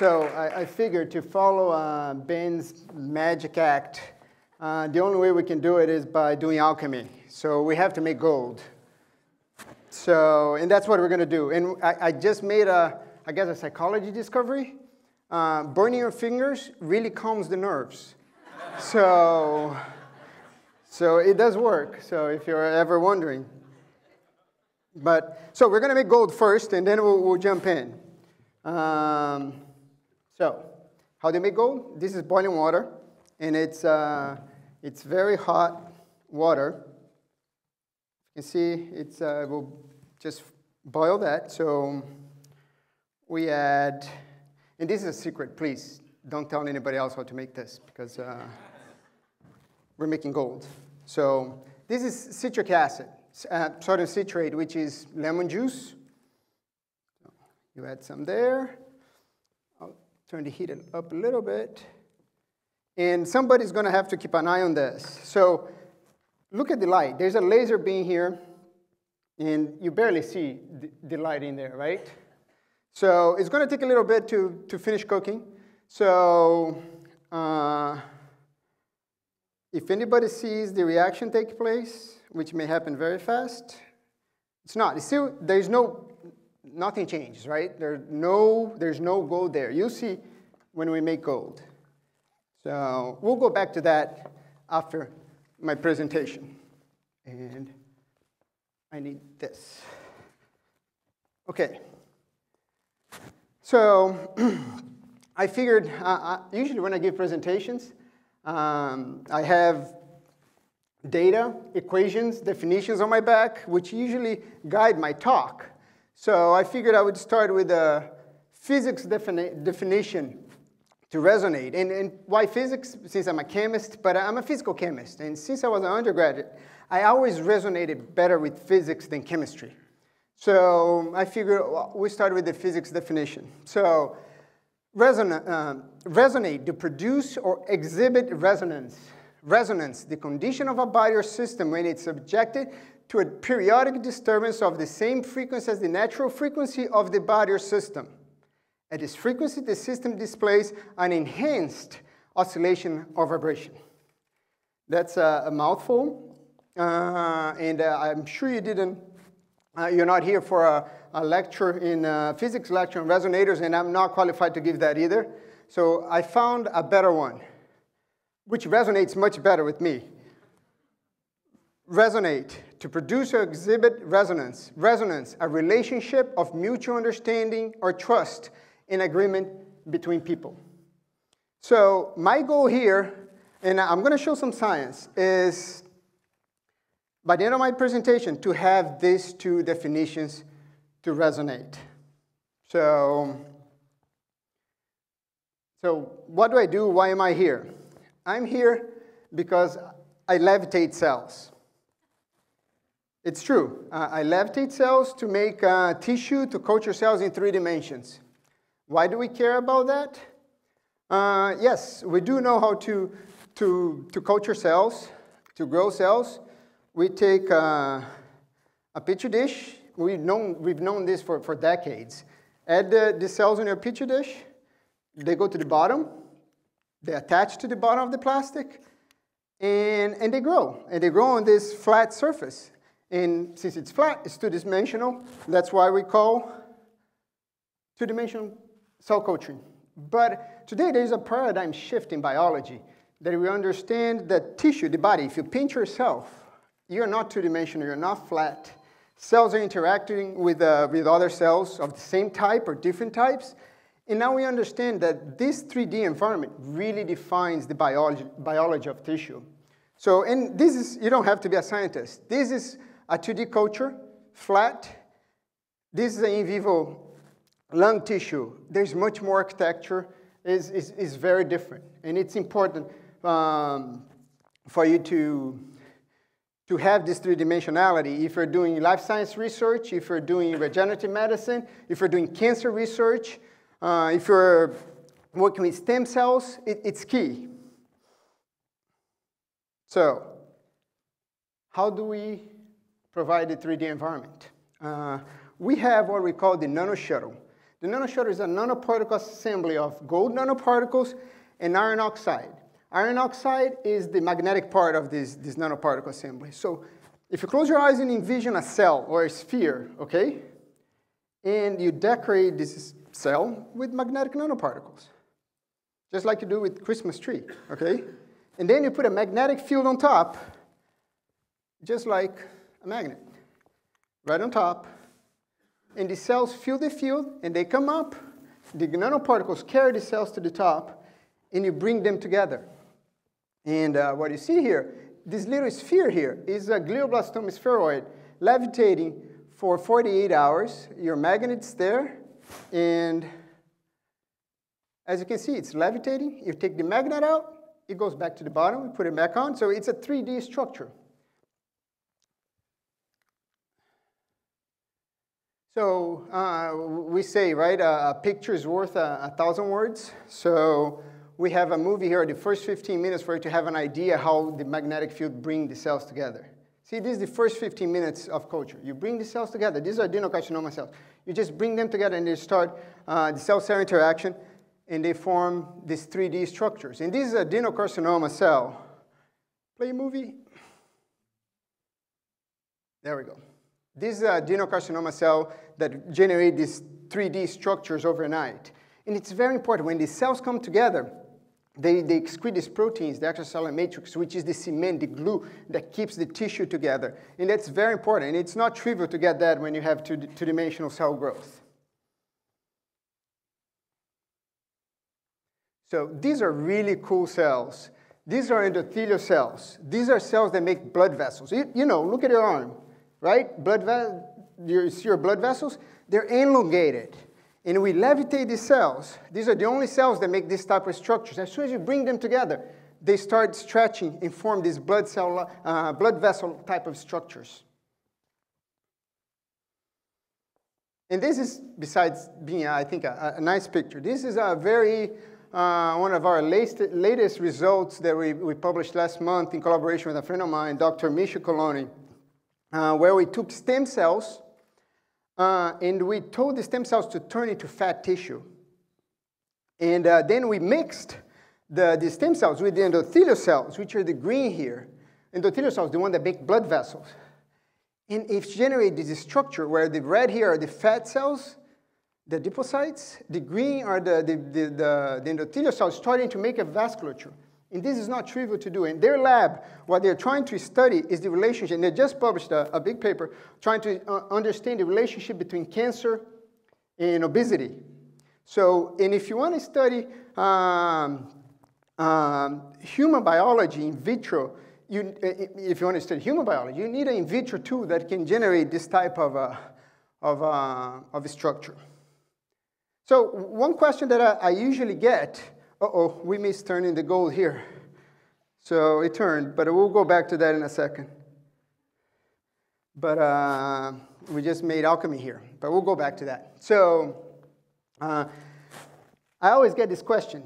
So I, I figured to follow uh, Ben's magic act, uh, the only way we can do it is by doing alchemy. So we have to make gold. So, and that's what we're going to do. And I, I, just made a, I guess, a psychology discovery. Uh, burning your fingers really calms the nerves. so, so it does work. So if you're ever wondering. But, so we're going to make gold first, and then we'll, we'll jump in. Um, so, how do you make gold? This is boiling water, and it's, uh, it's very hot water. You can see it's, uh, we'll just boil that. So we add, and this is a secret, please don't tell anybody else how to make this because uh, we're making gold. So this is citric acid, uh, sodium citrate, which is lemon juice. You add some there. Turn the heat it up a little bit. And somebody's going to have to keep an eye on this. So look at the light. There's a laser beam here, and you barely see the light in there, right? So it's going to take a little bit to, to finish cooking. So uh, if anybody sees the reaction take place, which may happen very fast, it's not. It's still, there's no nothing changes, right? There's no, there's no gold there. You'll see when we make gold. So we'll go back to that after my presentation. And I need this. Okay. So I figured, uh, uh, usually when I give presentations, um, I have data, equations, definitions on my back, which usually guide my talk. So I figured I would start with a physics defini definition to resonate. And, and why physics? Since I'm a chemist, but I'm a physical chemist. And since I was an undergraduate, I always resonated better with physics than chemistry. So I figured we start with the physics definition. So uh, resonate, to produce or exhibit resonance. Resonance, the condition of a body or system when it's subjected to a periodic disturbance of the same frequency as the natural frequency of the body or system. At this frequency, the system displays an enhanced oscillation or vibration. That's a, a mouthful, uh, and uh, I'm sure you didn't, uh, you're not here for a, a lecture in uh, physics lecture on resonators, and I'm not qualified to give that either. So I found a better one, which resonates much better with me. Resonate, to produce or exhibit resonance. Resonance, a relationship of mutual understanding or trust in agreement between people. So my goal here, and I'm going to show some science, is by the end of my presentation to have these two definitions to resonate. So, so what do I do? Why am I here? I'm here because I levitate cells. It's true. Uh, I levitate cells to make uh, tissue to culture cells in three dimensions. Why do we care about that? Uh, yes, we do know how to, to, to culture cells, to grow cells. We take uh, a petri dish. We've known, we've known this for, for decades. Add the, the cells in your petri dish. They go to the bottom. They attach to the bottom of the plastic. And, and they grow. And they grow on this flat surface. And since it's flat, it's two-dimensional. That's why we call two-dimensional cell culture. But today there's a paradigm shift in biology that we understand that tissue, the body, if you pinch yourself, you're not two-dimensional, you're not flat. Cells are interacting with, uh, with other cells of the same type or different types. And now we understand that this 3D environment really defines the biology, biology of tissue. So, and this is, you don't have to be a scientist. This is a 2D culture, flat. This is an in vivo lung tissue. There's much more architecture. is is is very different. And it's important um, for you to, to have this three-dimensionality. If you're doing life science research, if you're doing regenerative medicine, if you're doing cancer research, uh, if you're working with stem cells, it, it's key. So, how do we provide a 3D environment. Uh, we have what we call the nano shuttle. The nanoshuttle is a nanoparticle assembly of gold nanoparticles and iron oxide. Iron oxide is the magnetic part of this, this nanoparticle assembly. So if you close your eyes and envision a cell or a sphere, okay? And you decorate this cell with magnetic nanoparticles, just like you do with Christmas tree, okay? And then you put a magnetic field on top, just like a magnet, right on top. And the cells feel the field, and they come up. The nanoparticles carry the cells to the top, and you bring them together. And uh, what you see here, this little sphere here is a glioblastoma spheroid levitating for 48 hours. Your magnet's there, and as you can see, it's levitating. You take the magnet out, it goes back to the bottom, put it back on. So it's a 3D structure. So uh, we say, right, a, a picture is worth a, a, thousand words. So we have a movie here, the first 15 minutes for you to have an idea how the magnetic field bring the cells together. See, this is the first 15 minutes of culture. You bring the cells together. These are adenocarcinoma cells. You just bring them together and they start uh, the cell-cell interaction and they form these 3D structures. And this is adenocarcinoma cell. Play movie. There we go. This is a adenocarcinoma cell that generate these 3D structures overnight. And it's very important. When these cells come together, they, they excrete these proteins, the extracellular matrix, which is the cement, the glue that keeps the tissue together. And that's very important. And it's not trivial to get that when you have two-dimensional cell growth. So these are really cool cells. These are endothelial cells. These are cells that make blood vessels. You, you know, look at your arm, right? Blood you see your blood vessels? They're elongated. And we levitate these cells. These are the only cells that make this type of structures. As soon as you bring them together, they start stretching and form these blood, cell, uh, blood vessel type of structures. And this is, besides being, I think, a, a nice picture, this is a very uh, one of our latest, latest results that we, we published last month in collaboration with a friend of mine, Dr. Misha Kolonin, uh, where we took stem cells uh, and we told the stem cells to turn into fat tissue. And uh, then we mixed the, the stem cells with the endothelial cells, which are the green here. Endothelial cells, the one that make blood vessels. And it generated this structure where the red here are the fat cells, the adipocytes, the green are the, the, the, the, the endothelial cells starting to make a vasculature. And this is not trivial to do. In their lab, what they're trying to study is the relationship, and they just published a, a big paper trying to uh, understand the relationship between cancer and obesity. So, and if you want to study um, um, human biology in vitro, you, if you want to study human biology, you need an in vitro tool that can generate this type of, uh, of, uh, of structure. So one question that I, I usually get, uh-oh, we missed turning the gold here. So it turned, but we'll go back to that in a second. But uh, we just made alchemy here, but we'll go back to that. So uh, I always get this question.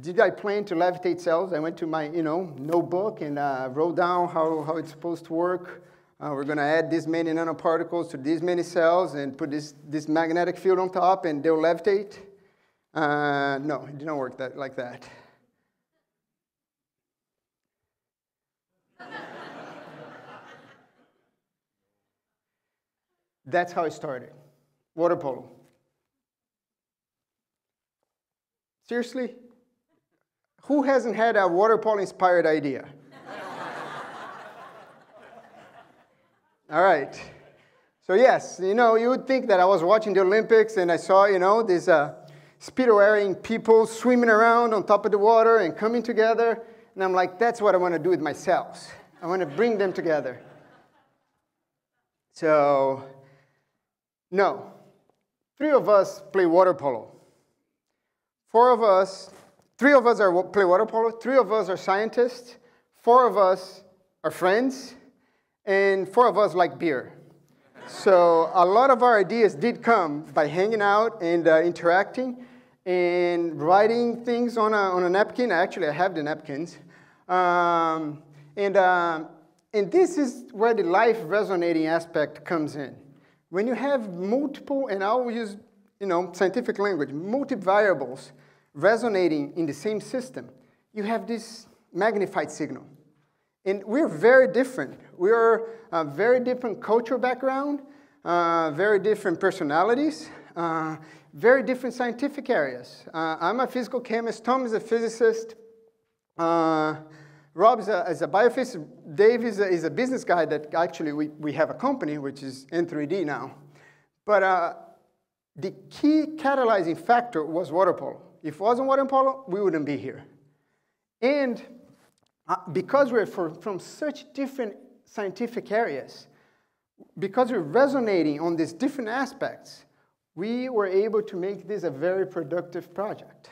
Did I plan to levitate cells? I went to my, you know, notebook and uh, wrote down how, how it's supposed to work. Uh, we're going to add this many nanoparticles to these many cells and put this, this magnetic field on top and they'll levitate. Uh, no, it didn't work that, like that. That's how it started. Water polo. Seriously? Who hasn't had a water polo inspired idea? All right. So yes, you know, you would think that I was watching the Olympics and I saw, you know, this. uh, speedo-wearing people swimming around on top of the water and coming together. And I'm like, that's what I want to do with my cells. I want to bring them together. So, no. Three of us play water polo. Four of us, three of us are play water polo. Three of us are scientists. Four of us are friends and four of us like beer. So a lot of our ideas did come by hanging out and uh, interacting and writing things on a, on a napkin. Actually, I have the napkins. Um, and, uh, and this is where the life resonating aspect comes in. When you have multiple, and I'll use you know, scientific language, multivariables resonating in the same system, you have this magnified signal. And we're very different. We're a very different cultural background, uh, very different personalities, uh, very different scientific areas. Uh, I'm a physical chemist, Tom is a physicist, uh, Rob is a, a biophysicist, Dave is a, is a business guy that actually we, we have a company, which is N3D now. But uh, the key catalyzing factor was water polo. If it wasn't water polo, we wouldn't be here. And uh, because we're from such different scientific areas, because we're resonating on these different aspects, we were able to make this a very productive project.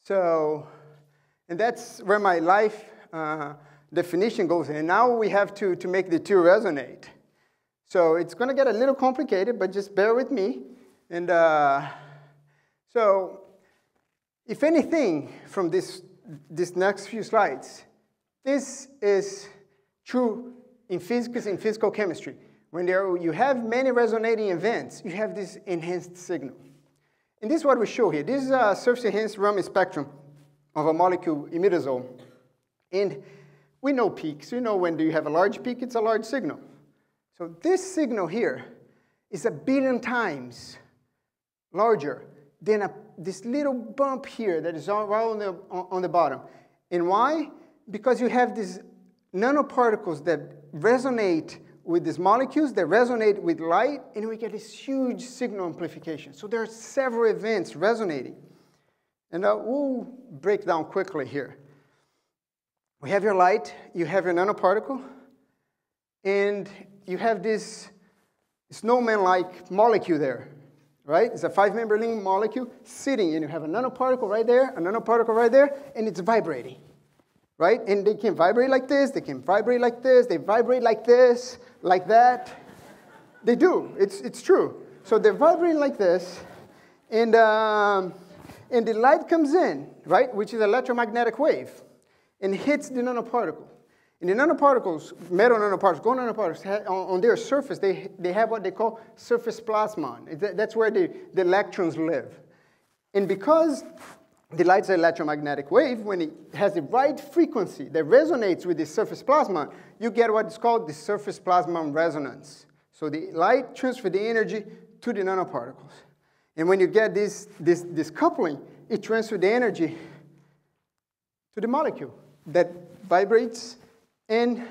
So, and that's where my life uh, definition goes in. And now we have to, to make the two resonate. So it's going to get a little complicated, but just bear with me. And uh, so, if anything, from this, this next few slides, this is true in physics and physical chemistry. When there, you have many resonating events, you have this enhanced signal. And this is what we show here. This is a surface enhanced Raman spectrum of a molecule imidazole. And we know peaks. You know when you have a large peak, it's a large signal. So this signal here is a billion times larger than a, this little bump here that is right on the, on the bottom. And why? Because you have these nanoparticles that resonate with these molecules, that resonate with light, and we get this huge signal amplification. So there are several events resonating. And uh, we'll break down quickly here. We have your light, you have your nanoparticle, and you have this snowman-like molecule there, right? It's a five-member ring molecule sitting, and you have a nanoparticle right there, a nanoparticle right there, and it's vibrating, right? And they can vibrate like this, they can vibrate like this, they vibrate like this, like that. They do, it's, it's true. So they're vibrating like this, and um, and the light comes in, right, which is electromagnetic wave, and hits the nanoparticle. And the nanoparticles, metal nanoparticles, gold nanoparticles, on, their surface, they, they have what they call surface plasmon. That's where the, the electrons live. And because the light's an electromagnetic wave, when it has the right frequency that resonates with the surface plasmon, you get what is called the surface plasmon resonance. So the light transfers the energy to the nanoparticles. And when you get this, this, this coupling, it transfers the energy to the molecule that vibrates and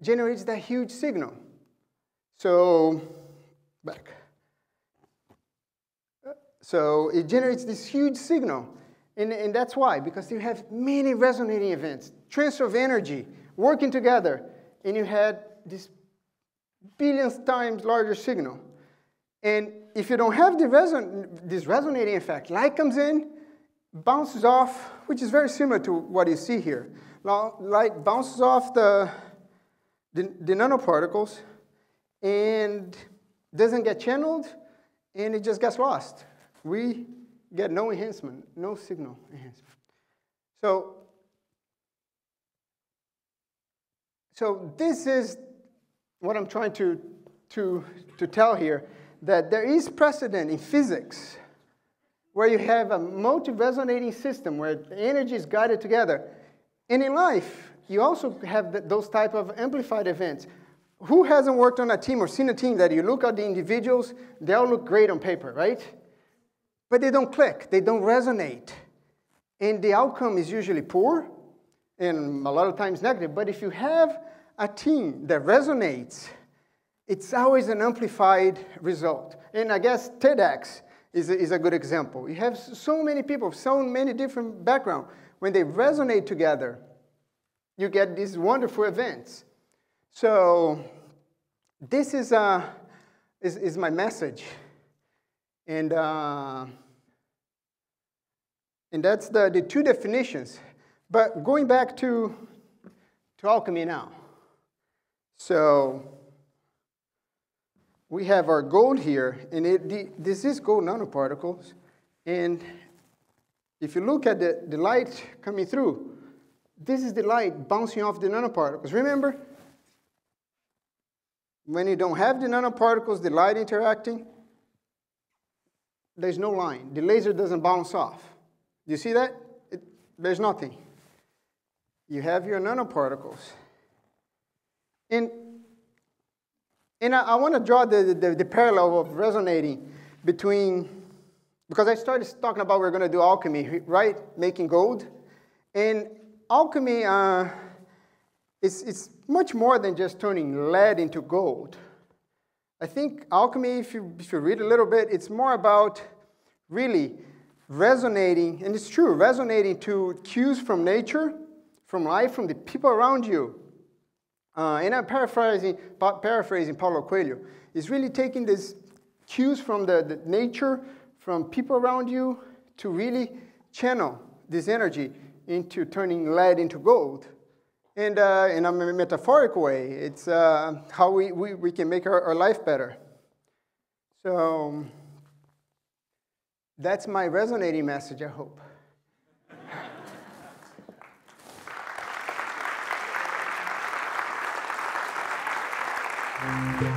generates that huge signal. So, back. So it generates this huge signal. And, and that's why, because you have many resonating events, transfer of energy, working together, and you had this billions times larger signal. And if you don't have the reson this resonating effect, light comes in, bounces off, which is very similar to what you see here. Light bounces off the, the, the nanoparticles and doesn't get channeled, and it just gets lost. We get no enhancement, no signal enhancement. So, so this is what I'm trying to, to, to tell here that there is precedent in physics where you have a multi-resonating system where energy is guided together. And in life, you also have those type of amplified events. Who hasn't worked on a team or seen a team that you look at the individuals, they all look great on paper, right? But they don't click, they don't resonate. And the outcome is usually poor and a lot of times negative. But if you have a team that resonates, it's always an amplified result. And I guess TEDx is a, is a good example. You have so many people, so many different backgrounds. When they resonate together, you get these wonderful events. So this is, uh, is, is my message. And, uh, and that's the, the two definitions. But going back to, to alchemy now. So we have our gold here, and it, the, this is gold nanoparticles. And if you look at the, the light coming through, this is the light bouncing off the nanoparticles. Remember, when you don't have the nanoparticles, the light interacting, there's no line. The laser doesn't bounce off. Do you see that? It, there's nothing. You have your nanoparticles. And, and I, I want to draw the, the, the parallel of resonating between, because I started talking about we're going to do alchemy, right? Making gold. And alchemy uh, is, is much more than just turning lead into gold. I think alchemy, if you, if you read a little bit, it's more about really resonating, and it's true, resonating to cues from nature, from life, from the people around you. Uh, and I'm paraphrasing, paraphrasing Paulo Coelho, is really taking these cues from the, the nature, from people around you, to really channel this energy into turning lead into gold. And uh, in a metaphorical way, it's uh, how we, we, we can make our, our life better. So that's my resonating message, I hope.